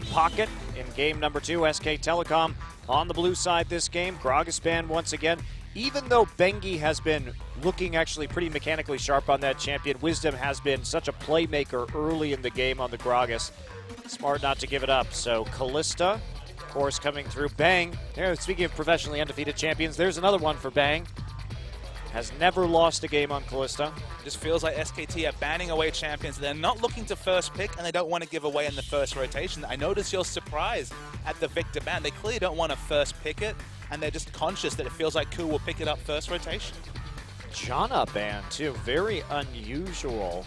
pocket in game number two. SK Telecom on the blue side this game. Gragas ban once again. Even though Bengi has been looking actually pretty mechanically sharp on that champion, Wisdom has been such a playmaker early in the game on the Gragas. Smart not to give it up. So Kalista, of course, coming through. Bang. Yeah, speaking of professionally undefeated champions, there's another one for Bang. Has never lost a game on Kalista. Just feels like SKT are banning away champions. They're not looking to first pick, and they don't want to give away in the first rotation. I notice you're surprised at the Viktor ban. They clearly don't want to first pick it, and they're just conscious that it feels like KOO will pick it up first rotation. Janna ban, too. Very unusual.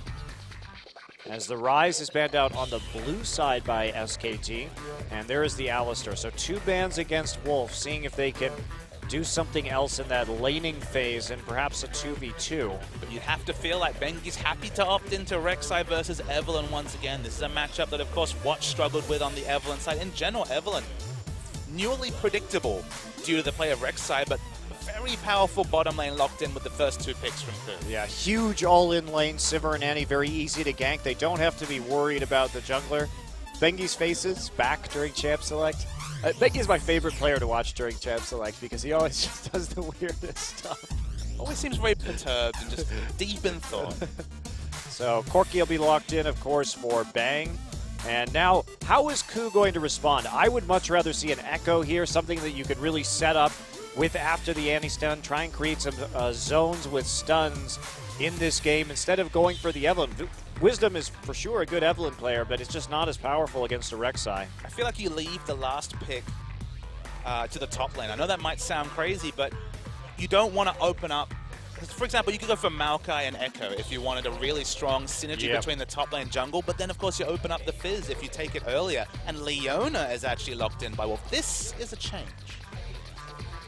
As the Ryze is banned out on the blue side by SKT, and there is the Alistar. So two bans against Wolf, seeing if they can do something else in that laning phase and perhaps a 2v2. But you have to feel like Bengi's happy to opt into Rek'Sai versus Evelynn once again. This is a matchup that, of course, Watch struggled with on the Evelynn side. In general, Evelynn, newly predictable due to the play of Rek'Sai, but very powerful bottom lane locked in with the first two picks from KOO. Yeah, huge all-in lane. Sivir and Annie very easy to gank. They don't have to be worried about the jungler. Bengi's faces back during Champ Select. Uh, is my favorite player to watch during Champ Select because he always just does the weirdest stuff. Always seems very perturbed and just deep in thought. So Corki will be locked in, of course, for Bang. And now, how is KOO going to respond? I would much rather see an Ekko here, something that you could really set up with after the anti-stun, try and create some uh, zones with stuns in this game instead of going for the Evelynn. Wisdom is for sure a good Evelynn player, but it's just not as powerful against a Rek'Sai. I feel like you leave the last pick uh, to the top lane. I know that might sound crazy, but you don't want to open up. For example, you could go for Maokai and Ekko if you wanted a really strong synergy Yep. between the top lane jungle, but then of course you open up the Fizz if you take it earlier. And Leona is actually locked in by Wolf. This is a change.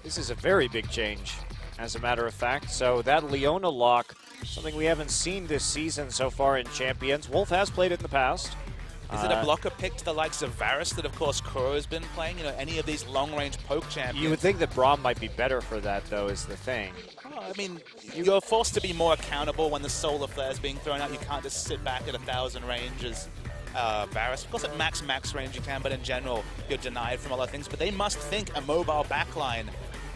This is a very big change, as a matter of fact. So that Leona lock, something we haven't seen this season so far in Champions. Wolf has played it in the past. Is it a Uh, blocker pick to the likes of Varus that of course Kuro's been playing? You know, any of these long-range poke champions? You would think that Braum might be better for that, though, is the thing. I mean, you're forced to be more accountable when the solar flare is being thrown out. You can't just sit back at a thousand range as uh, Varus. Of course, at max max range you can, but in general, you're denied from a lot of things. But they must think a mobile backline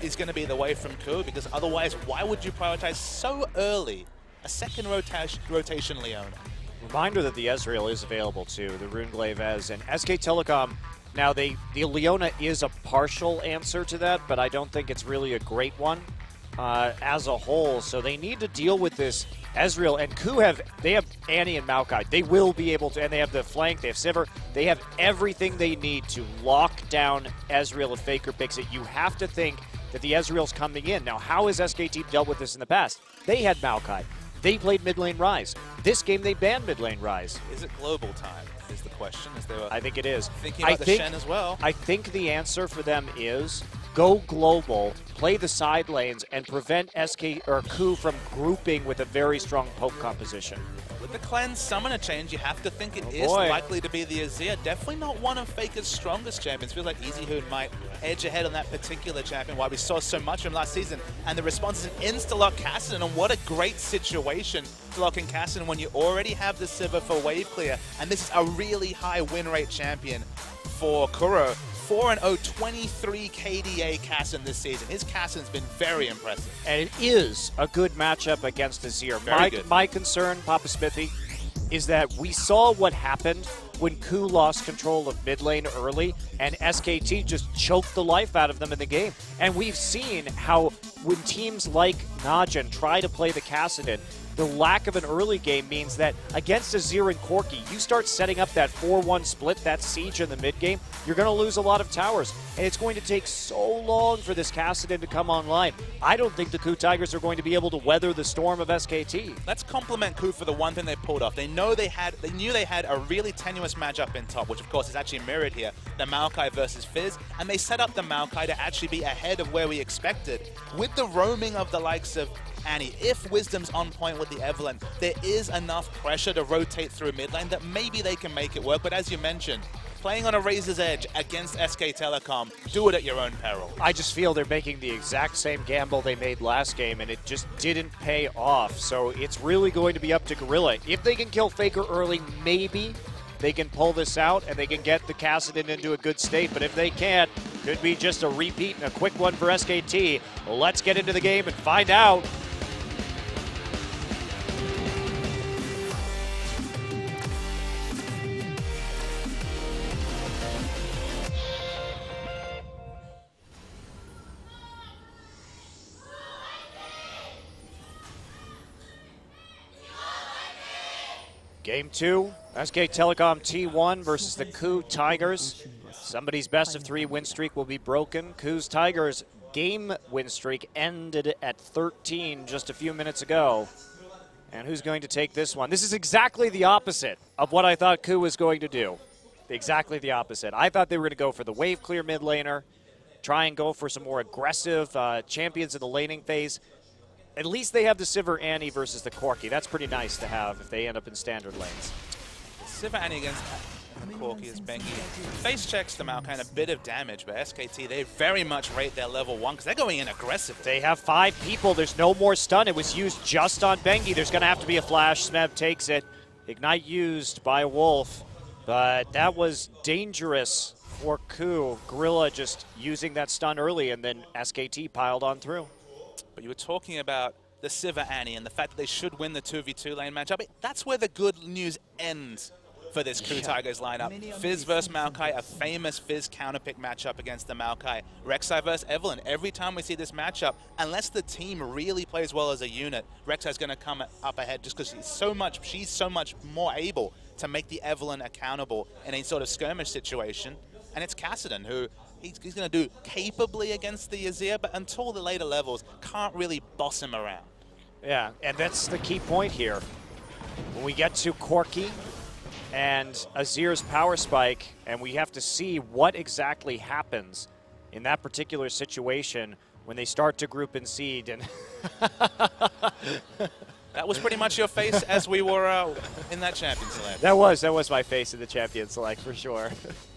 is going to be the way from KOO, because otherwise, why would you prioritize so early a second rotation rotation Leona? Reminder that the Ezreal is available too, the Runeglaive Ez, and SK Telecom. Now, they the Leona is a partial answer to that, but I don't think it's really a great one uh, as a whole. So they need to deal with this Ezreal and KOO have they have Annie and Maokai. They will be able to, and they have the flank. They have Sivir. They have everything they need to lock down Ezreal if Faker picks it. You have to think that the Ezreal's coming in now. How has SKT dealt with this in the past? They had Maokai. They played mid lane Ryze. This game they banned mid lane Ryze. Is it global time? Is the question? Is there a, I think it is. thinking I the think, Shen as well? I think the answer for them is go global, play the side lanes, and prevent SK or KOO from grouping with a very strong poke composition. With the cleanse summoner change, you have to think it Oh, is boy. likely to be the Azir. Definitely not one of Faker's strongest champions. Feels like Easyhoon might edge ahead on that particular champion, why we saw so much from last season. And the response is an insta-lock Kassadin, and what a great situation to lock in Kassadin when you already have the Sivir for wave clear. And this is a really high win rate champion for Kuro. 4 0 23 KDA Cassin this season. His Cassin's been very impressive. And it is a good matchup against Azir. Very My, good. my concern, Papa Smithy, is that we saw what happened when KOO lost control of mid lane early and SKT just choked the life out of them in the game. And we've seen how when teams like Najin try to play the Kassadin, the lack of an early game means that against Azir and Corki, you start setting up that 4-1 split, that siege in the mid game, you're going to lose a lot of towers. And it's going to take so long for this Kassadin to come online. I don't think the KOO Tigers are going to be able to weather the storm of SKT. Let's compliment KOO for the one thing they pulled off. They know they had, they knew they had a really tenuous matchup in top, which of course is actually mirrored here, the Maokai versus Fizz, and they set up the Maokai to actually be ahead of where we expected. With the roaming of the likes of Annie, if Wisdom's on point with the Evelynn, there is enough pressure to rotate through mid lane that maybe they can make it work. But as you mentioned, playing on a razor's edge against SK Telecom, do it at your own peril. I just feel they're making the exact same gamble they made last game, and it just didn't pay off. So it's really going to be up to Gorilla. If they can kill Faker early, maybe they can pull this out and they can get the Kassadin into a good state. But if they can't, could be just a repeat and a quick one for SKT. Let's get into the game and find out. Game two, SK Telecom T1 versus the KOO Tigers. Somebody's best of three win streak will be broken. KOO's Tigers game win streak ended at 13 just a few minutes ago. And who's going to take this one? This is exactly the opposite of what I thought KOO was going to do. Exactly the opposite. I thought they were going to go for the wave clear mid laner, try and go for some more aggressive uh, champions in the laning phase at least they have the Sivir Annie versus the Corki. That's pretty nice to have if they end up in standard lanes. Sivir Annie against the Corki is Bengi. Face checks them out, kind of bit of damage, but SKT, they very much rate their level one because they're going in aggressive. They have five people. There's no more stun. It was used just on Bengi. There's going to have to be a flash. Smeb takes it. Ignite used by Wolf, but that was dangerous for KOO. Gorilla just using that stun early, and then SKT piled on through. But you were talking about the Sivir Annie and the fact that they should win the 2v2 lane matchup. That's where the good news ends for this KOO Tigers lineup. Fizz versus Maokai, a famous Fizz counterpick matchup against the Maokai. Rek'Sai versus Evelynn. Every time we see this matchup, unless the team really plays well as a unit, Rek'Sai's going to come up ahead just because she's so much, she's so much more able to make the Evelynn accountable in a sort of skirmish situation. And it's Kassadin who he's, he's going to do capably against the Azir, but until the later levels, can't really boss him around. Yeah, and that's the key point here. When we get to Corki and Azir's power spike, and we have to see what exactly happens in that particular situation when they start to group and seed. And that was pretty much your face as we were uh, in that champion select. That was that was my face in the champion select for sure.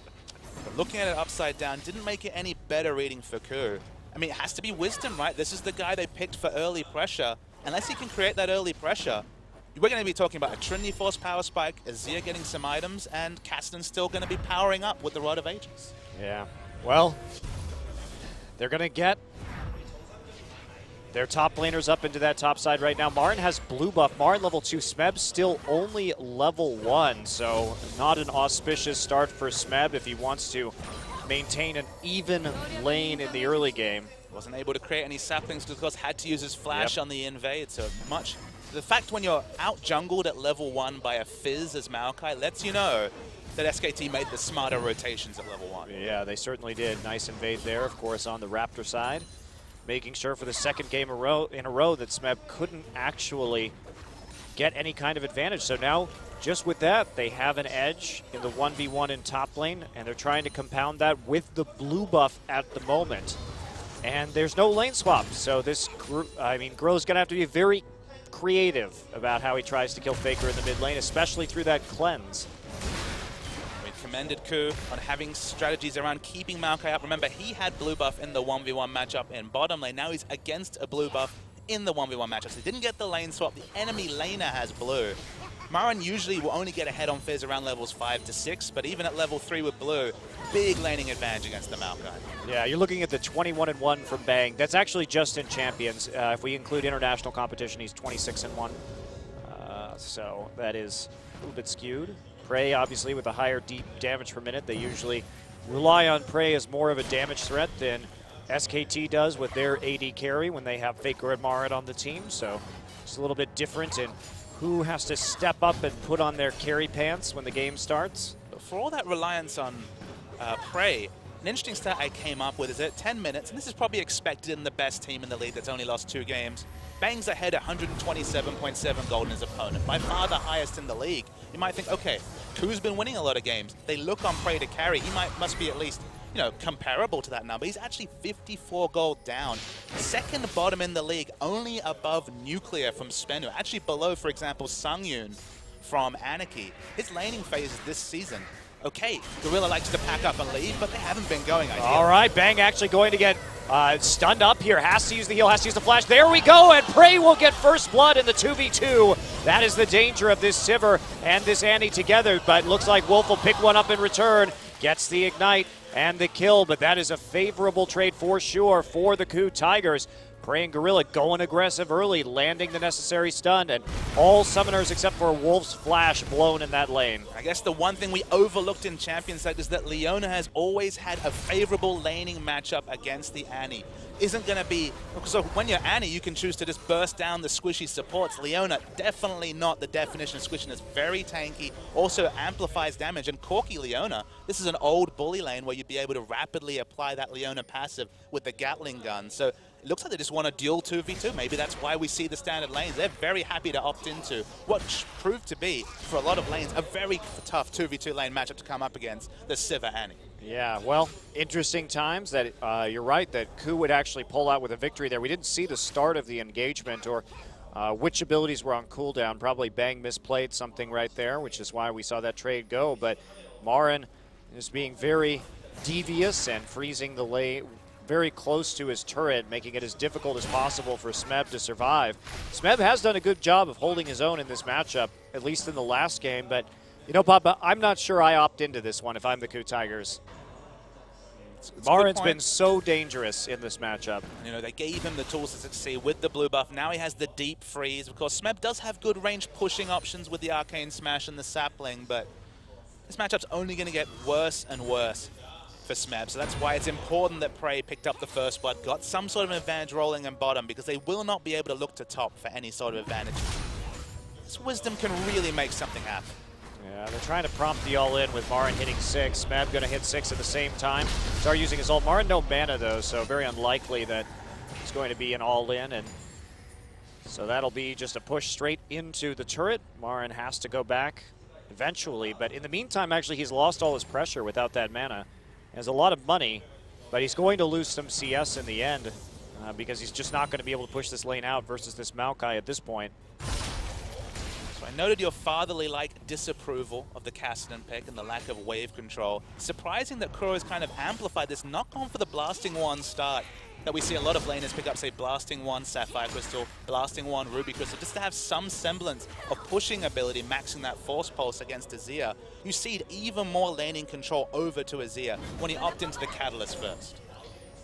But looking at it upside down didn't make it any better reading for KOO. I mean, it has to be Wisdom, right? This is the guy they picked for early pressure. Unless he can create that early pressure, we're going to be talking about a Trinity Force power spike, Azir getting some items, and Kassadin's still going to be powering up with the Rod of Ages. Yeah. Well, they're going to get their top laners up into that top side right now. Marin has blue buff. Marin level 2. Smeb still only level 1, so not an auspicious start for Smeb if he wants to maintain an even lane in the early game. Wasn't able to create any saplings because had to use his flash yep. on the invade, so much... The fact when you're out jungled at level 1 by a Fizz as Maokai lets you know that SKT made the smarter rotations at level 1. Yeah, they certainly did. Nice invade there, of course, on the Raptor side making sure for the second game a row, in a row that Smeb couldn't actually get any kind of advantage. So now, just with that, they have an edge in the 1v1 in top lane, and they're trying to compound that with the blue buff at the moment. And there's no lane swap, so this, I mean, Grill's going to have to be very creative about how he tries to kill Faker in the mid lane, especially through that cleanse commended KOO on having strategies around keeping Maokai up. Remember, he had blue buff in the 1v1 matchup in bottom lane. Now he's against a blue buff in the 1v1 matchup. So he didn't get the lane swap. The enemy laner has blue. Marin usually will only get ahead on Fizz around levels 5 to 6, but even at level 3 with blue, big laning advantage against the Maokai. Yeah, you're looking at the 21 and 1 from Bang. That's actually just in Champions. Uh, if we include international competition, he's 26 and 1. Uh, so that is a little bit skewed. PraY, obviously, with a higher deep damage per minute. They usually rely on PraY as more of a damage threat than SKT does with their AD carry when they have Faker and Marin on the team. So it's a little bit different in who has to step up and put on their carry pants when the game starts. But For all that reliance on uh, PraY, an interesting stat I came up with is that 10 minutes, and this is probably expected in the best team in the league that's only lost two games, Bang's ahead 127.7 gold in his opponent, by far the highest in the league. You might think, okay, KOO's been winning a lot of games. They look on PraY to carry. He might must be at least you know, comparable to that number. He's actually 54 gold down. Second bottom in the league, only above Nuclear from SBENU. Actually below, for example, Sungyun from Anarchy. His laning phases this season okay, Gorilla likes to pack up and leave, but they haven't been going ideally. All right, Bang actually going to get Uh, stunned up here, has to use the heal, has to use the flash. There we go, and PraY will get first blood in the 2v2. That is the danger of this Sivir and this Annie together, but looks like Wolf will pick one up in return. Gets the ignite and the kill, but that is a favorable trade for sure for the KOO Tigers. PraY and Gorilla going aggressive early, landing the necessary stun, and all summoners except for Wolf's Flash blown in that lane. I guess the one thing we overlooked in Champions League is that Leona has always had a favorable laning matchup against the Annie. Isn't going to be... So when you're Annie, you can choose to just burst down the squishy supports. Leona, definitely not the definition of squishiness. Very tanky, also amplifies damage. And Corki Leona, this is an old bully lane where you'd be able to rapidly apply that Leona passive with the Gatling gun. So it looks like they just want a dual 2v2. Maybe that's why we see the standard lanes. They're very happy to opt into what proved to be, for a lot of lanes, a very tough 2v2 lane matchup to come up against the Sivir Annie. Yeah, well, interesting times that uh, you're right that KOO would actually pull out with a victory there. We didn't see the start of the engagement or uh, which abilities were on cooldown. Probably Bang misplayed something right there, which is why we saw that trade go. But Marin is being very devious and freezing the lane very close to his turret, making it as difficult as possible for Smeb to survive. Smeb has done a good job of holding his own in this matchup, at least in the last game, but you know, Papa, I'm not sure I opt into this one if I'm the KOO Tigers. Marin's been so dangerous in this matchup. You know, they gave him the tools to succeed with the blue buff. Now he has the deep freeze. Of course, Smeb does have good range pushing options with the Arcane Smash and the Sapling, but this matchup's only going to get worse and worse for Smeb. So that's why it's important that PraY picked up the first blood, got some sort of an advantage rolling in bottom, because they will not be able to look to top for any sort of advantage. This Wisdom can really make something happen. Yeah, they're trying to prompt the all-in with Marin hitting six. Smeb going to hit six at the same time. Start using his ult. Marin no mana, though, so very unlikely that he's going to be an all-in. and So that'll be just a push straight into the turret. Marin has to go back eventually, but in the meantime, actually, he's lost all his pressure without that mana has a lot of money, but he's going to lose some CS in the end uh, because he's just not going to be able to push this lane out versus this Maokai at this point. So I noted your fatherly-like disapproval of the Kassadin pick and the lack of wave control. Surprising that Kuro has kind of amplified this, not gone for the Blasting One start that we see a lot of laners pick up, say, Blasting 1 Sapphire Crystal, Blasting 1 Ruby Crystal, just to have some semblance of pushing ability, maxing that Force Pulse against Azir. You cede even more laning control over to Azir when he opt into the Catalyst first.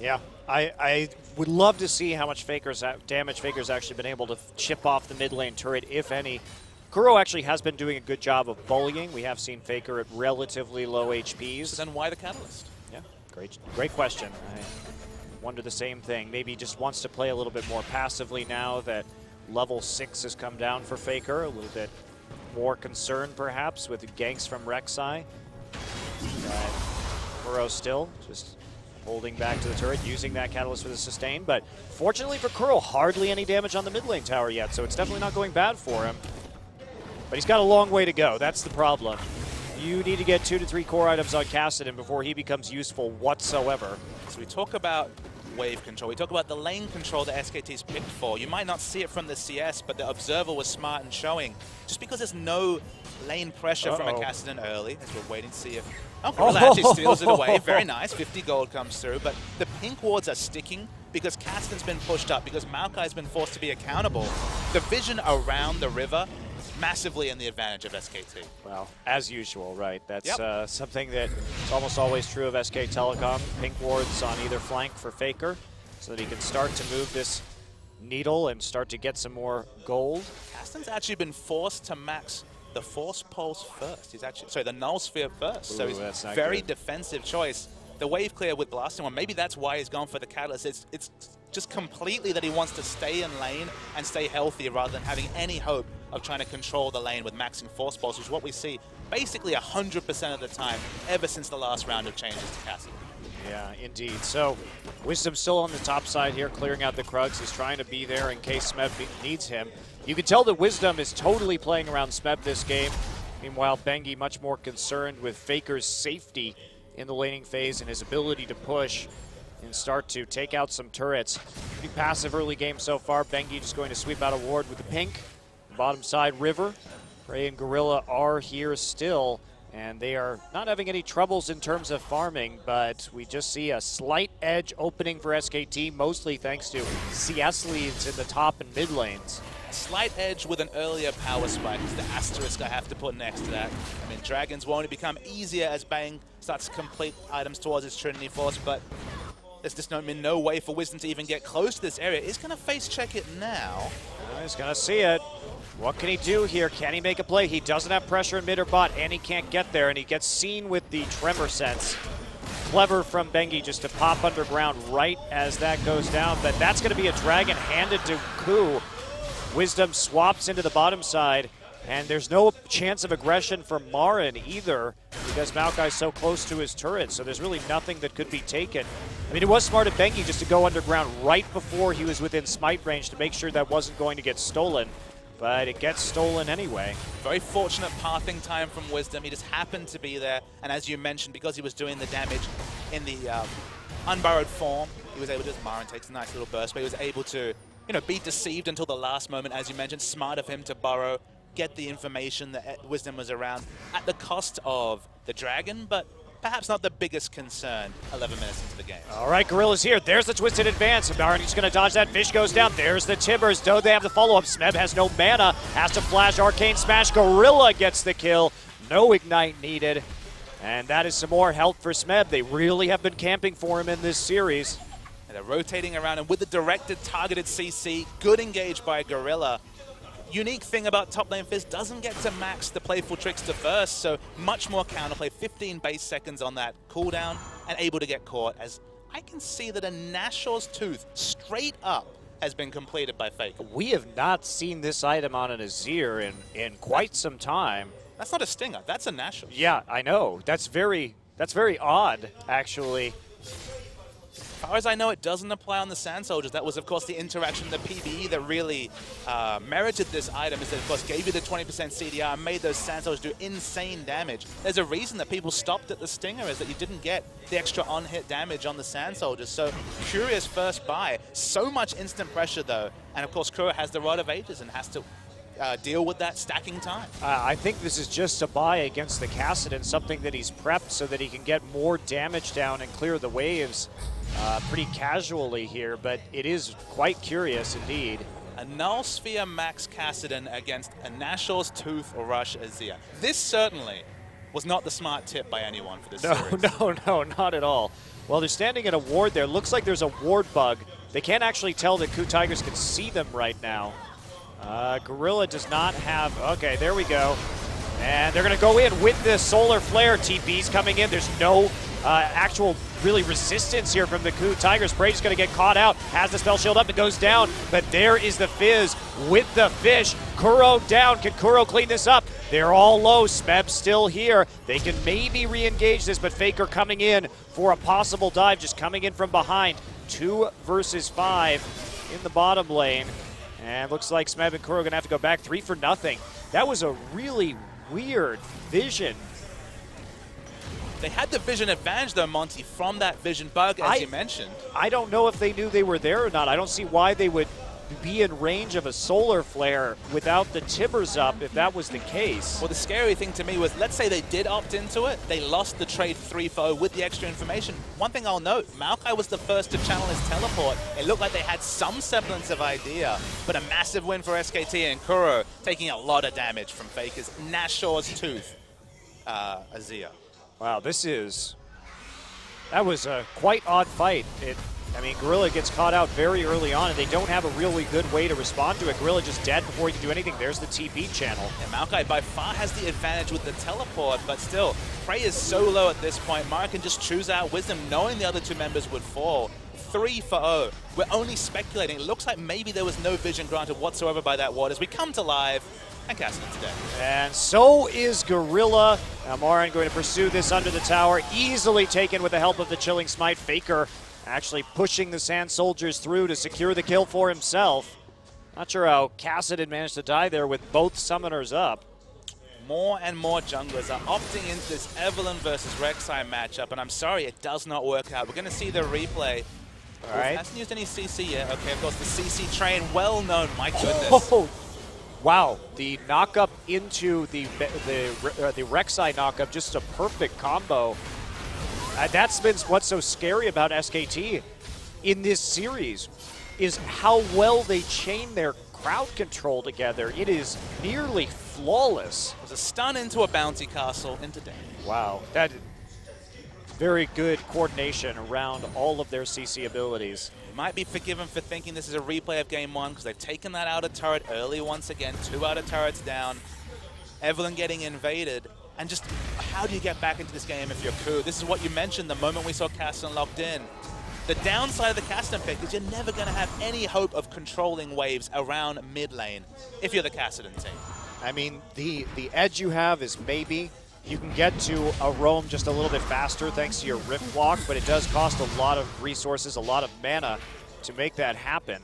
Yeah, I, I would love to see how much Faker's uh, damage Faker's actually been able to chip off the mid lane turret, if any. Kuro actually has been doing a good job of bullying. We have seen Faker at relatively low HPs. Then why the Catalyst? Yeah, great, great question. I, wonder the same thing. Maybe just wants to play a little bit more passively now that level 6 has come down for Faker. A little bit more concerned, perhaps, with ganks from Rek'Sai. Kuro still just holding back to the turret, using that Catalyst for the sustain. But fortunately for Kuro, hardly any damage on the mid lane tower yet, so it's definitely not going bad for him. But he's got a long way to go. That's the problem. You need to get two to three core items on Kassadin before he becomes useful whatsoever. So we talk about wave control. We talk about the lane control that SKT's picked for. You might not see it from the CS, but the Observer was smart in showing. Just because there's no lane pressure uh -oh. from a Kassadin early, as we're waiting to see if... Oh, Gorilla oh. actually steals it away. Very nice. 50 gold comes through. But the pink wards are sticking because Kassadin's been pushed up, because Maokai's been forced to be accountable. The vision around the river massively in the advantage of SKT. Well, as usual, right? That's yep. uh, something that is almost always true of SK Telecom. Pink wards on either flank for Faker so that he can start to move this needle and start to get some more gold. Aston's actually been forced to max the Force Pulse first. He's actually, sorry, the Null Sphere first. Ooh, so he's very good. defensive choice. The Wave Clear with Blasting One, maybe that's why he's gone for the Catalyst. It's, it's just completely that he wants to stay in lane and stay healthy rather than having any hope of trying to control the lane with maxing Force Pulse, which is what we see basically 100% of the time ever since the last round of changes to Cassie. Yeah, indeed. So, Wisdom still on the top side here, clearing out the Krugs. He's trying to be there in case Smeb needs him. You can tell that Wisdom is totally playing around Smeb this game. Meanwhile, Bengi much more concerned with Faker's safety in the laning phase and his ability to push and start to take out some turrets. Pretty passive early game so far. Bengi just going to sweep out a ward with the pink. Bottom side, River. PraY and Gorilla are here still. and they are not having any troubles in terms of farming, but we just see a slight edge opening for SKT, mostly thanks to CS leads in the top and mid lanes. A Slight edge with an earlier power spike is the asterisk I have to put next to that. I mean, Dragons will only become easier as Bang starts to complete items towards his Trinity Force, but there's just no, mean no way for Wisdom to even get close to this area. He's going to face check it now. he's going to see it. What can he do here? Can he make a play? He doesn't have pressure in mid or bot, and he can't get there, and he gets seen with the Tremor Sense. Clever from Bengi just to pop underground right as that goes down, but that's going to be a Dragon handed to KOO. Wisdom swaps into the bottom side, and there's no chance of aggression from Marin either because Maokai's so close to his turret, so there's really nothing that could be taken. I mean, it was smart of Bengi just to go underground right before he was within smite range to make sure that wasn't going to get stolen, but it gets stolen anyway. Very fortunate pathing time from Wisdom. He just happened to be there, and as you mentioned, because he was doing the damage in the um, unburrowed form, he was able to, Marin takes a nice little burst, but he was able to you know, be deceived until the last moment, as you mentioned. Smart of him to burrow, get the information that Wisdom was around at the cost of the Dragon, but perhaps not the biggest concern 11 minutes into the game. All right, Gorilla's here. There's the twisted advance. Barony's going to dodge that. Fish goes down. There's the Tibbers. Do they have the follow-up? Smeb has no mana. Has to flash Arcane Smash. Gorilla gets the kill. No Ignite needed. And that is some more help for Smeb. They really have been camping for him in this series. And they're rotating around, and with the directed, targeted CC, good engage by Gorilla. Unique thing about top lane Fizz doesn't get to max the Playful Trickster first, so much more counterplay, 15 base seconds on that cooldown, and able to get caught as I can see that a Nashor's Tooth straight up has been completed by Fake. We have not seen this item on an Azir in, in quite some time. That's not a Stinger, that's a Nashor. Yeah, I know. That's very, that's very odd, actually far as I know, it doesn't apply on the Sand Soldiers. That was, of course, the interaction, the PvE that really uh, merited this item. Is that, of course, gave you the 20% CDR and made those Sand Soldiers do insane damage. There's a reason that people stopped at the Stinger is that you didn't get the extra on-hit damage on the Sand Soldiers. So, curious first buy. So much instant pressure, though. And, of course, Kuro has the Rod of Ages and has to uh, deal with that stacking time. Uh, I think this is just a buy against the Kassadin, something that he's prepped so that he can get more damage down and clear the waves uh, pretty casually here, but it is quite curious indeed. A Null Sphere Max Kassadin against a Nashor's Tooth or Rush Azir. This certainly was not the smart tip by anyone for this no, series. No, no, not at all. Well, they're standing at a ward there. Looks like there's a ward bug. They can't actually tell that KOO Tigers can see them right now. Uh, Gorilla does not have... Okay, there we go. And they're going to go in with the Solar Flare. TP's coming in. There's no uh, actual really resistance here from the KOO Tigers. Brady's going to get caught out, has the spell shield up, and goes down. But there is the Fizz with the fish. Kuro down. Can Kuro clean this up? They're all low. Smeb still here. They can maybe re-engage this, but Faker coming in for a possible dive, just coming in from behind. Two versus five in the bottom lane. And looks like Smeb and Kuro going to have to go back three for nothing. That was a really weird vision they had the vision advantage, though, Monty, from that vision bug, as I, you mentioned. I don't know if they knew they were there or not. I don't see why they would be in range of a solar flare without the tibbers up if that was the case. Well, the scary thing to me was, let's say they did opt into it, they lost the trade 3-4 with the extra information. One thing I'll note, Maokai was the first to channel his teleport. It looked like they had some semblance of idea, but a massive win for SKT and Kuro taking a lot of damage from Faker's Nashor's Tooth uh, Azir. Wow, this is... That was a quite odd fight. It, I mean, Gorilla gets caught out very early on, and they don't have a really good way to respond to it. Gorilla just dead before he can do anything. There's the TP channel. And Maokai by far has the advantage with the teleport, but still, PraY is so low at this point. Mara can just choose out Wisdom, knowing the other two members would fall. 3 for 0. We're only speculating. It looks like maybe there was no vision granted whatsoever by that ward as we come to live and casting today. And so is Gorilla. Now Marin going to pursue this under the tower. Easily taken with the help of the Chilling Smite. Faker actually pushing the Sand Soldiers through to secure the kill for himself. Not sure how Kassadin managed to die there with both summoners up. More and more junglers are opting into this Evelynn versus Rek'Sai matchup, and I'm sorry, it does not work out. We're going to see the replay. All right. Hasn't used any CC yet. Okay, of course, the CC train, well known. My goodness. Oh, Wow, the knockup into the the uh, the Rek'Sai knockup, just a perfect combo. Uh, that's been what's so scary about SKT in this series, is how well they chain their crowd control together. It is nearly flawless. It was a stun into a bounty castle into damage. Wow, that very good coordination around all of their CC abilities. Might be forgiven for thinking this is a replay of game one because they've taken that outer turret early once again. Two outer turrets down. Evelynn getting invaded. And just how do you get back into this game if you're KOO? This is what you mentioned the moment we saw Kassadin locked in. The downside of the Kassadin pick is you're never going to have any hope of controlling waves around mid lane if you're the Kassadin team. I mean, the, the edge you have is maybe you can get to a roam just a little bit faster thanks to your Rift Walk, but it does cost a lot of resources, a lot of mana to make that happen.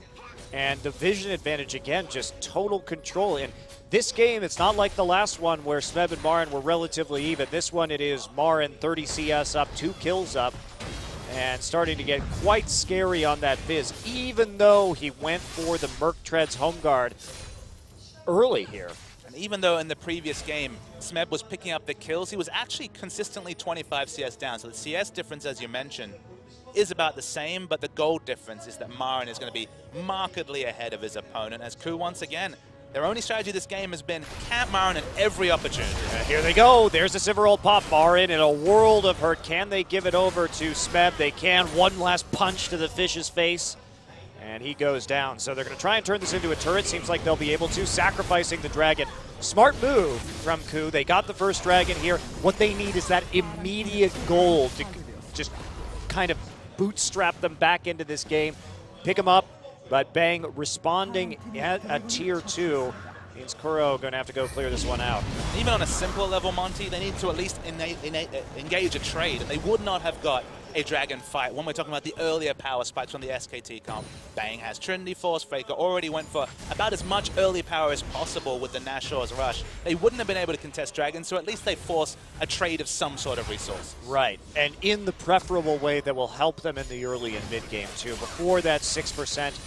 And the vision advantage, again, just total control. And this game, it's not like the last one where Smeb and Marin were relatively even. This one, it is Marin 30 CS up, two kills up, and starting to get quite scary on that Fizz, even though he went for the Merc Treads home guard early here even though in the previous game Smeb was picking up the kills, he was actually consistently 25 CS down. So the CS difference, as you mentioned, is about the same, but the gold difference is that Marin is going to be markedly ahead of his opponent. As KOO, once again, their only strategy this game has been camp Marin at every opportunity. Uh, here they go. There's a Silver pop. Marin in a world of hurt. Can they give it over to Smeb? They can. One last punch to the fish's face and he goes down. So they're going to try and turn this into a turret. Seems like they'll be able to, sacrificing the dragon. Smart move from KOO. They got the first dragon here. What they need is that immediate goal to just kind of bootstrap them back into this game, pick them up, but Bang responding at a tier two means Kuro going to have to go clear this one out. Even on a simple level, Monty, they need to at least engage a trade. And they would not have got a Dragon fight. When we're talking about the earlier power spikes from the SKT comp, Bang has Trinity Force. Faker already went for about as much early power as possible with the Nashor's Rush. They wouldn't have been able to contest Dragon, so at least they force a trade of some sort of resource. Right, and in the preferable way that will help them in the early and mid game too. Before that 6%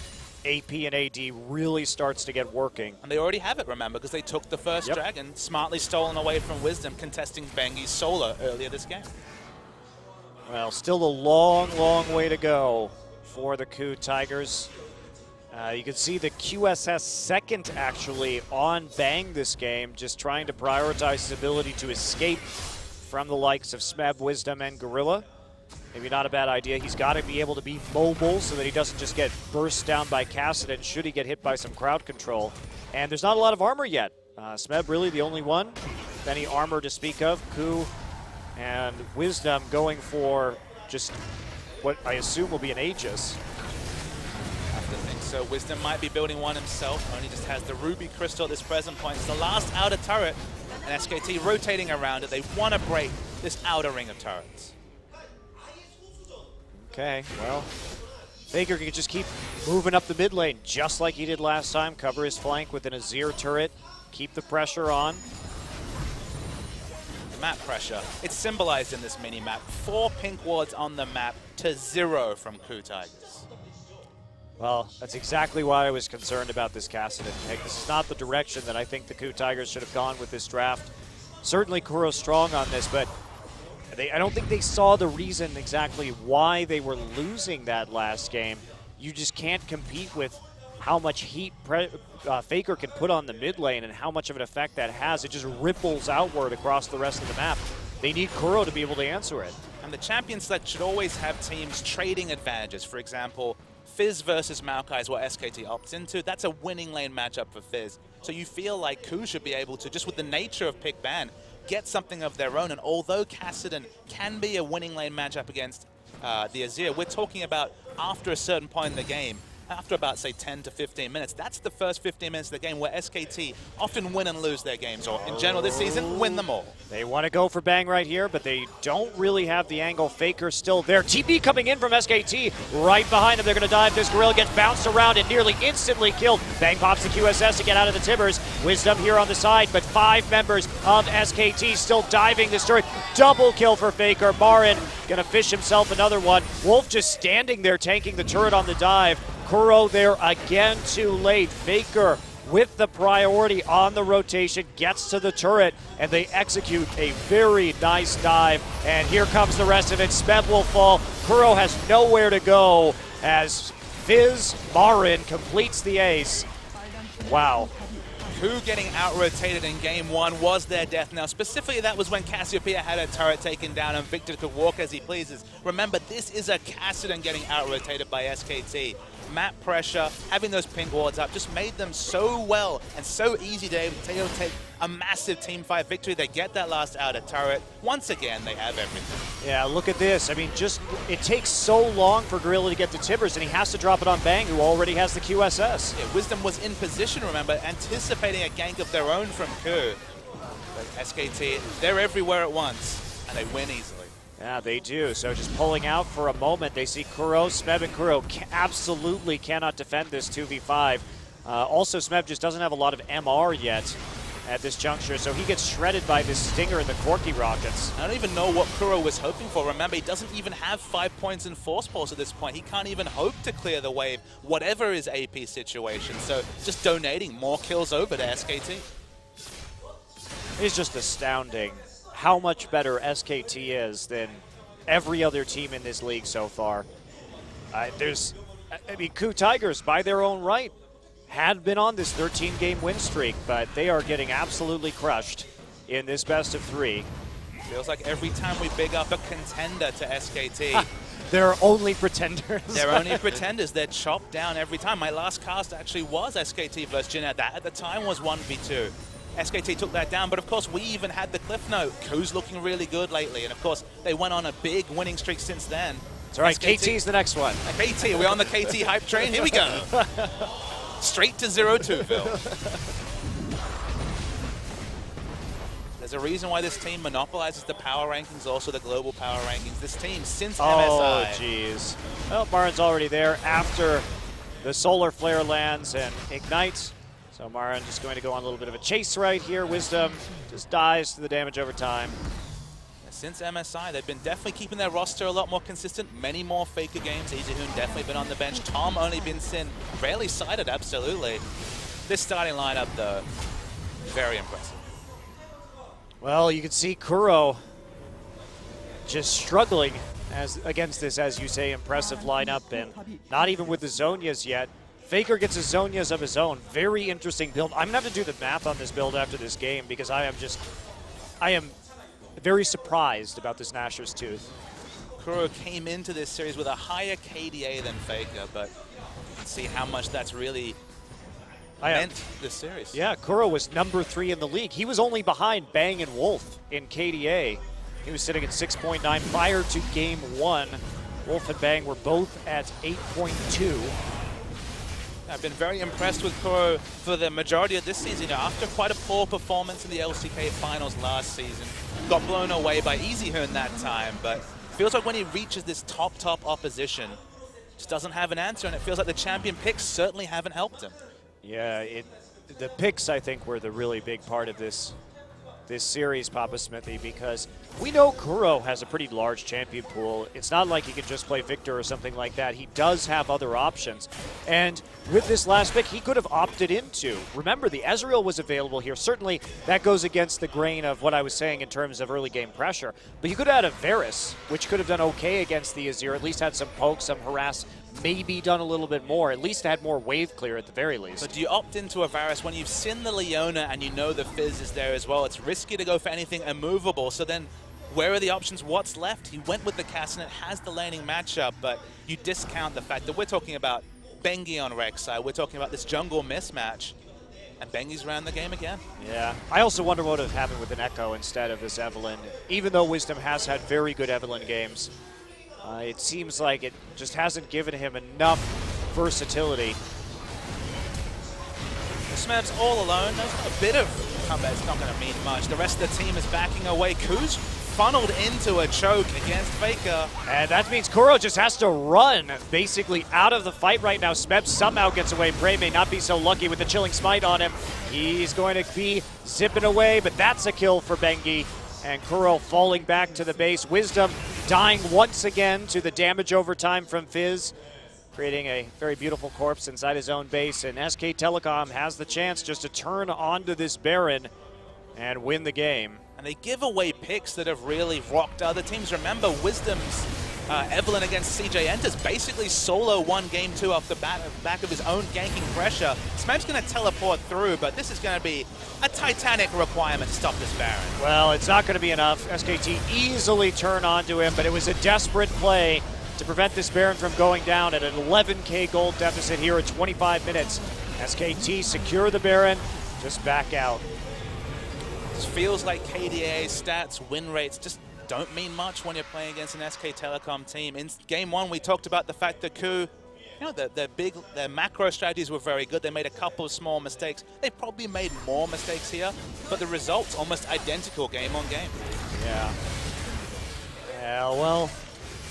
AP and AD really starts to get working. And they already have it, remember, because they took the first yep. dragon, smartly stolen away from Wisdom, contesting Bengi's solo earlier this game. Well, still a long, long way to go for the KOO Tigers. Uh, you can see the QSS second actually on Bang this game, just trying to prioritize his ability to escape from the likes of Smeb, Wisdom, and Gorilla. Maybe not a bad idea. He's got to be able to be mobile so that he doesn't just get burst down by Kassadin should he get hit by some crowd control. And there's not a lot of armor yet. Uh, Smeb really the only one. With any armor to speak of. KOO and Wisdom going for just what I assume will be an Aegis. I have to think so. Wisdom might be building one himself, only just has the Ruby Crystal at this present point. It's the last outer turret, and SKT rotating around it. They want to break this outer ring of turrets. Okay, well, Faker can just keep moving up the mid lane, just like he did last time. Cover his flank with an Azir turret, keep the pressure on map pressure. It's symbolized in this mini-map. Four pink wards on the map to zero from KOO Tigers. Well, that's exactly why I was concerned about this Kassadin pick. This is not the direction that I think the KOO Tigers should have gone with this draft. Certainly Kuro's strong on this, but they, I don't think they saw the reason exactly why they were losing that last game. You just can't compete with how much heat uh, Faker can put on the mid lane and how much of an effect that has. It just ripples outward across the rest of the map. They need Kuro to be able to answer it. And the champion select should always have teams trading advantages. For example, Fizz versus Maokai is what SKT opts into. That's a winning lane matchup for Fizz. So you feel like KOO should be able to, just with the nature of pick ban, get something of their own. And although Kassadin can be a winning lane matchup against uh, the Azir, we're talking about after a certain point in the game, after about, say, 10 to 15 minutes. That's the first 15 minutes of the game where SKT often win and lose their games, or in general this season, win them all. They want to go for Bang right here, but they don't really have the angle. Faker still there. TP coming in from SKT. Right behind them, they're going to dive. This Gorilla gets bounced around and nearly instantly killed. Bang pops the QSS to get out of the Tibbers. Wisdom here on the side, but five members of SKT still diving this turret. Double kill for Faker. Marin going to fish himself another one. Wolf just standing there tanking the turret on the dive. Kuro there again too late. Faker with the priority on the rotation, gets to the turret, and they execute a very nice dive. And here comes the rest of it. Smeb will fall. Kuro has nowhere to go as Fizz Marin completes the ace. Wow. Who getting out-rotated in game one was their death now. Specifically, that was when Cassiopeia had her turret taken down and Viktor could walk as he pleases. Remember, this is a Kassadin getting out-rotated by SKT map pressure, having those ping wards up, just made them so well and so easy to, to take a massive team fight victory. They get that last outer turret. Once again, they have everything. Yeah, look at this. I mean, just it takes so long for Gorilla to get to Tibbers, and he has to drop it on Bang, who already has the QSS. Yeah, Wisdom was in position, remember, anticipating a gank of their own from KOO. But SKT, they're everywhere at once, and they win easily. Yeah, they do. So just pulling out for a moment. They see Kuro, Smeb, and Kuro absolutely cannot defend this 2v5. Uh, also, Smeb just doesn't have a lot of MR yet at this juncture, so he gets shredded by this Stinger and the Corki Rockets. I don't even know what Kuro was hoping for. Remember, he doesn't even have five points in Force Pulse at this point. He can't even hope to clear the wave, whatever his AP situation. So just donating more kills over to SKT. It's just astounding how much better SKT is than every other team in this league so far. Uh, there's, I mean, KOO Tigers, by their own right, had been on this 13-game win streak, but they are getting absolutely crushed in this best of three. Feels like every time we big up a contender to SKT, they're only pretenders. they're only pretenders. They're chopped down every time. My last cast actually was SKT versus Jeanette. That at the time was 1v2. SKT took that down, but of course we even had the cliff note. KOO's looking really good lately, and of course they went on a big winning streak since then. That's right, SKT. KT's the next one. KT, we're on the KT hype train? Here we go. Straight to 0-2, Phil. There's a reason why this team monopolizes the power rankings, also the global power rankings. This team, since oh, MSI. Oh, jeez. Well, Marin's already there after the solar flare lands and ignites. So Marin just going to go on a little bit of a chase right here. Wisdom just dies to the damage over time. Since MSI, they've been definitely keeping their roster a lot more consistent. Many more Faker games. Easyhoon definitely been on the bench. Tom only been sin. Rarely cited, absolutely. This starting lineup, though, very impressive. Well, you can see Kuro just struggling as against this, as you say, impressive lineup, and not even with the Zhonya's yet. Faker gets his Zhonya's of his own. Very interesting build. I'm going to have to do the math on this build after this game because I am just, I am very surprised about this Nashor's Tooth. Kuro came into this series with a higher KDA than Faker, but see how much that's really I meant this series. Yeah, Kuro was number three in the league. He was only behind Bang and Wolf in KDA. He was sitting at 6.9 prior to game one. Wolf and Bang were both at 8.2. I've been very impressed with Kuro for the majority of this season. You know, after quite a poor performance in the LCK finals last season, got blown away by Easyhoon that time, but feels like when he reaches this top, top opposition, just doesn't have an answer, and it feels like the champion picks certainly haven't helped him. Yeah, it, the picks, I think, were the really big part of this this series, Papa Smithy, because we know Kuro has a pretty large champion pool. It's not like he can just play Viktor or something like that. He does have other options. And with this last pick, he could have opted into. Remember, the Ezreal was available here. Certainly, that goes against the grain of what I was saying in terms of early game pressure. But you could have had a Varus, which could have done okay against the Azir, at least had some poke, some harass, maybe done a little bit more, at least had more wave clear at the very least. But do you opt into a Varus when you've seen the Leona and you know the Fizz is there as well? It's risky to go for anything immovable, so then where are the options? What's left? He went with the cast and it has the laning matchup, but you discount the fact that we're talking about Bengi on Rek'Sai. We're talking about this jungle mismatch. And Bengi's ran the game again. Yeah. I also wonder what would have happened with an Ekko instead of this Evelynn. Even though Wisdom has had very good Evelynn games, uh, it seems like it just hasn't given him enough versatility. Smeb's all alone. A bit of combat's not going to mean much. The rest of the team is backing away. KOO's funneled into a choke against Faker. And that means Kuro just has to run basically out of the fight right now. Smeb somehow gets away. PraY may not be so lucky with the Chilling Smite on him. He's going to be zipping away, but that's a kill for Bengi. And Kuro falling back to the base. Wisdom dying once again to the damage over time from Fizz. creating a very beautiful corpse inside his own base. And SK Telecom has the chance just to turn onto this Baron and win the game. And they give away picks that have really rocked other teams. Remember, Wisdom's uh, Evelynn against CJ Entus basically solo one game two off the bat, back of his own ganking pressure. Smeb's going to teleport through, but this is going to be a titanic requirement to stop this Baron. Well, it's not going to be enough. SKT easily turn onto him, but it was a desperate play to prevent this Baron from going down at an 11k gold deficit here at 25 minutes. SKT secure the Baron, just back out. This feels like KDA stats, win rates, just don't mean much when you're playing against an SK Telecom team. In game one, we talked about the fact that KOO, you know, their, their big, their macro strategies were very good. They made a couple of small mistakes. They probably made more mistakes here, but the results almost identical game on game. Yeah. Yeah, well,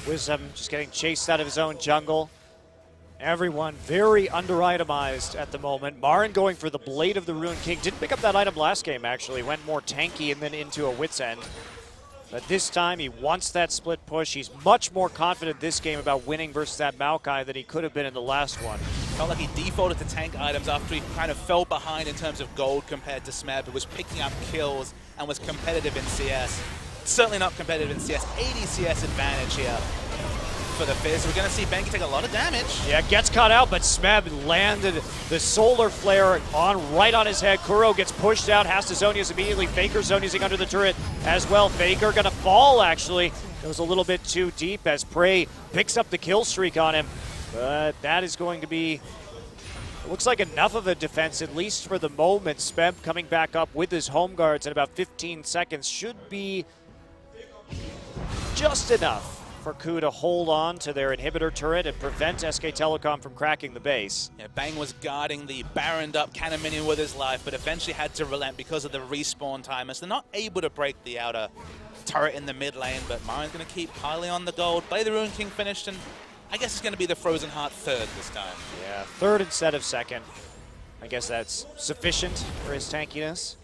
Wisdom um, just getting chased out of his own jungle. Everyone very under-itemized at the moment. Marin going for the Blade of the Ruined King. Didn't pick up that item last game, actually. Went more tanky and then into a Wit's End. But this time he wants that split push. He's much more confident this game about winning versus that Maokai than he could have been in the last one. Felt like he defaulted to tank items after he kind of fell behind in terms of gold compared to Smeb, who was picking up kills and was competitive in CS. Certainly not competitive in CS. 80 CS advantage here for the Fizz. We're going to see Bengi take a lot of damage. Yeah, gets caught out, but Smeb landed the solar flare on right on his head. Kuro gets pushed out. Has to Zhonya's immediately. Faker Zhonyazing under the turret as well. Faker going to fall, actually. Goes a little bit too deep as PraY picks up the kill streak on him. But that is going to be looks like enough of a defense, at least for the moment. Smeb coming back up with his home guards in about 15 seconds should be just enough for KOO to hold on to their inhibitor turret and prevent SK Telecom from cracking the base. Yeah, Bang was guarding the baroned up cannon minion with his life, but eventually had to relent because of the respawn timers. They're not able to break the outer turret in the mid lane, but Marin's going to keep piling on the gold. Blade the Ruined King finished, and I guess it's going to be the Frozen Heart third this time. Yeah, third instead of second. I guess that's sufficient for his tankiness.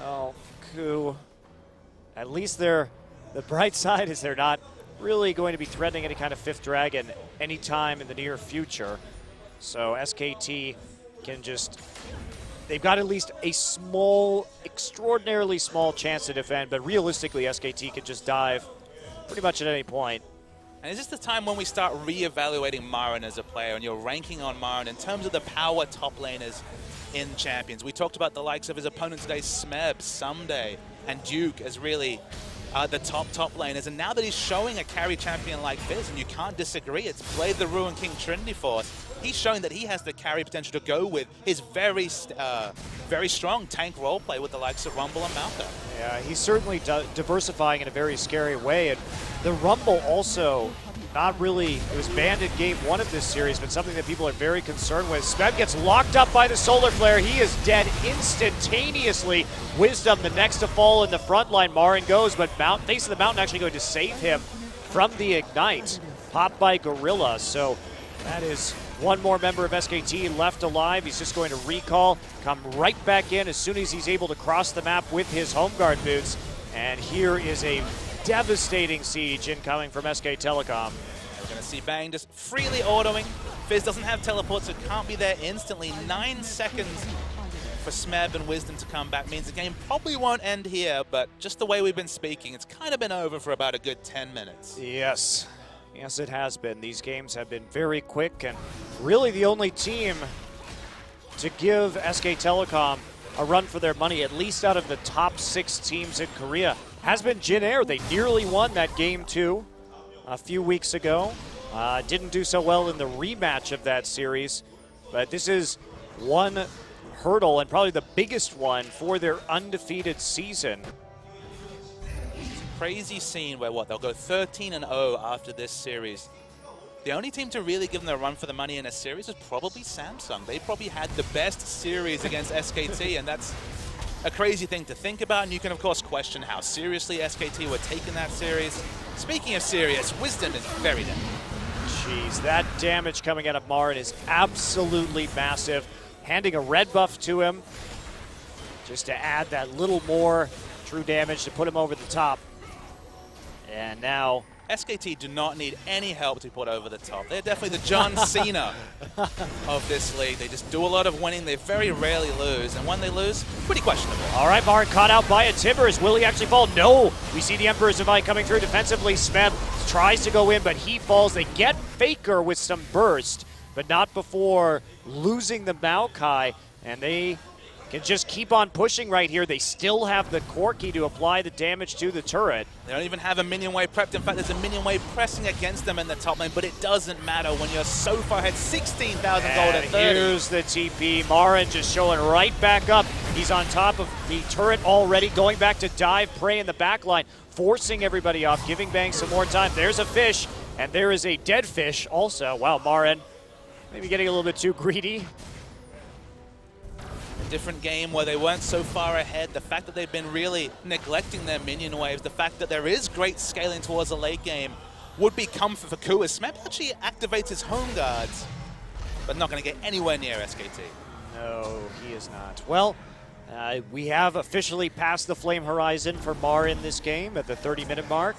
Well, KOO, at least they're the bright side is they're not really going to be threatening any kind of fifth dragon anytime in the near future. So SKT can just they've got at least a small, extraordinarily small chance to defend, but realistically SKT can just dive pretty much at any point. And is this the time when we start re-evaluating Marin as a player and you're ranking on Marin in terms of the power top laners in Champions? We talked about the likes of his opponent today, Smeb, Ssumday, and Duke as really uh, the top, top laners. And now that he's showing a carry champion like Fizz, and you can't disagree, it's Blade the Ruin King Trinity Force, he's showing that he has the carry potential to go with his very, uh, very strong tank roleplay with the likes of Rumble and Maokai. Yeah, he's certainly diversifying in a very scary way. And the Rumble also not really, it was banned in game one of this series, but something that people are very concerned with. Smeb gets locked up by the solar flare. He is dead instantaneously. Wisdom, the next to fall in the front line. Marin goes, but Mount, Face of the Mountain actually going to save him from the Ignite. Popped by Gorilla, so that is one more member of SKT left alive. He's just going to recall, come right back in as soon as he's able to cross the map with his home guard boots. And here is a devastating siege incoming from SK Telecom. We're going to see Bang just freely autoing. Fizz doesn't have teleport, so can't be there instantly. Nine seconds for Smeb and Wisdom to come back means the game probably won't end here, but just the way we've been speaking, it's kind of been over for about a good 10 minutes. Yes. Yes, it has been. These games have been very quick, and really the only team to give SK Telecom a run for their money, at least out of the top six teams in Korea, has been Jin Air. They nearly won that game two a few weeks ago. Uh, didn't do so well in the rematch of that series, but this is one hurdle and probably the biggest one for their undefeated season. Crazy scene where what they'll go 13 and 0 after this series. The only team to really give them a run for the money in a series is probably Samsung. They probably had the best series against SKT, and that's a crazy thing to think about, and you can, of course, question how seriously SKT were taking that series. Speaking of serious, Wisdom is very dead. Jeez, that damage coming out of Marin is absolutely massive. Handing a red buff to him just to add that little more true damage to put him over the top. And now SKT do not need any help to put over the top. They're definitely the John Cena of this league. They just do a lot of winning. They very rarely lose, and when they lose, pretty questionable. All right, Marin caught out by a Tibbers. Will he actually fall? No. We see the Emperor's Divide coming through defensively. Smeb tries to go in, but he falls. They get Faker with some burst, but not before losing the Maokai, and they can just keep on pushing right here. They still have the Corki to apply the damage to the turret. They don't even have a minion wave prepped. In fact, there's a minion wave pressing against them in the top lane, but it doesn't matter when you're so far ahead. 16,000 gold at 30. Here's the TP. Marin just showing right back up. He's on top of the turret already, going back to dive, PraY in the back line, forcing everybody off, giving Bang some more time. There's a fish, and there is a dead fish also. Wow, Marin maybe getting a little bit too greedy different game where they weren't so far ahead, the fact that they've been really neglecting their minion waves, the fact that there is great scaling towards the late game would be comfort for KOO. Smeb actually activates his home guards, but not going to get anywhere near SKT. No, he is not. Well, uh, we have officially passed the flame horizon for Marin this game at the 30-minute mark.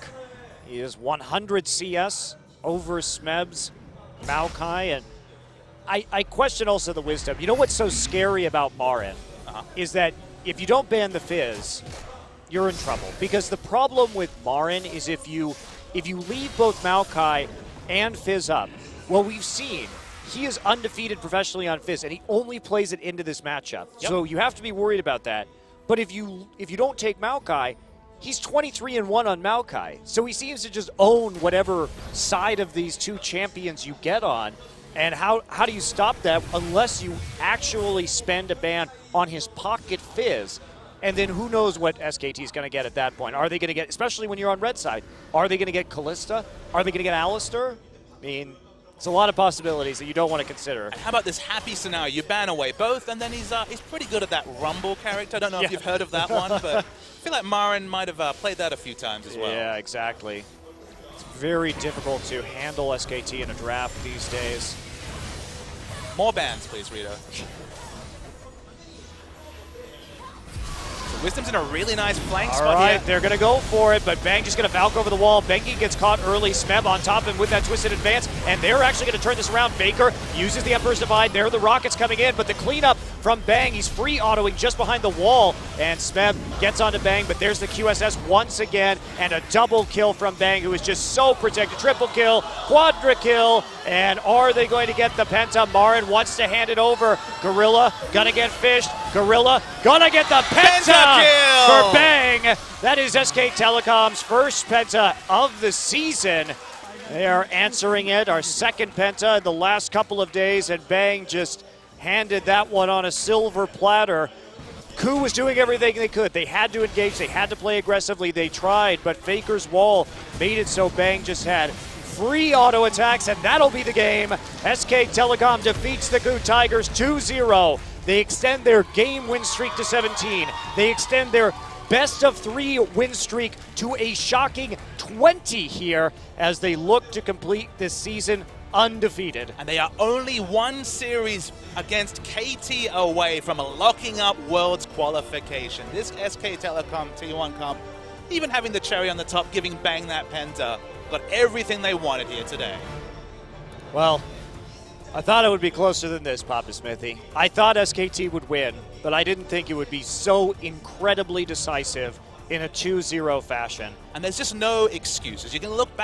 He is 100 CS over Smeb's Maokai, and I, I question also the wisdom. You know what's so scary about Marin uh-huh. is that if you don't ban the Fizz, you're in trouble. Because the problem with Marin is if you if you leave both Maokai and Fizz up, well, we've seen he is undefeated professionally on Fizz, and he only plays it into this matchup. Yep. So you have to be worried about that. But if you if you don't take Maokai, he's 23 and 1 on Maokai. So he seems to just own whatever side of these two champions you get on. And how, how do you stop that unless you actually spend a ban on his pocket Fizz? And then who knows what SKT is going to get at that point? Are they going to get, especially when you're on red side, are they going to get Kalista? Are they going to get Alistar? I mean, it's a lot of possibilities that you don't want to consider. How about this happy scenario? You ban away both, and then he's uh, he's pretty good at that Rumble character. I don't know yeah. if you've heard of that one, but I feel like Marin might have uh, played that a few times as well. Yeah, exactly. It's very difficult to handle SKT in a draft these days. More bans, please, Rito. Wisdom's in a really nice flank All spot right, here. they're going to go for it, but Bang just going to Valk over the wall. Bengi gets caught early. Smeb on top of him with that twisted advance, and they're actually going to turn this around. Faker uses the Emperor's Divide. There are the Rockets coming in, but the cleanup from Bang. He's free autoing just behind the wall, and Smeb gets onto Bang, but there's the QSS once again, and a double kill from Bang, who is just so protected. Triple kill, quadra kill, and are they going to get the Penta? Marin wants to hand it over. Gorilla gonna get fished. Gorilla gonna get the Penta, Penta for Bang. That is SK Telecom's first Penta of the season. They are answering it. Our second Penta in the last couple of days, and Bang just handed that one on a silver platter. KOO was doing everything they could. They had to engage, they had to play aggressively, they tried, but Faker's wall made it so Bang just had free auto attacks, and that'll be the game. SK Telecom defeats the KOO Tigers 2 0. They extend their game win streak to 17. They extend their best of three win streak to a shocking 20 here as they look to complete this season undefeated. And they are only one series against KT away from locking up Worlds qualification. This SK Telecom T1 Cup, even having the cherry on the top, giving Bang that Penta, got everything they wanted here today. Well, I thought it would be closer than this, Papa Smithy. I thought SKT would win, but I didn't think it would be so incredibly decisive in a 2-0 fashion. And there's just no excuses. You can look back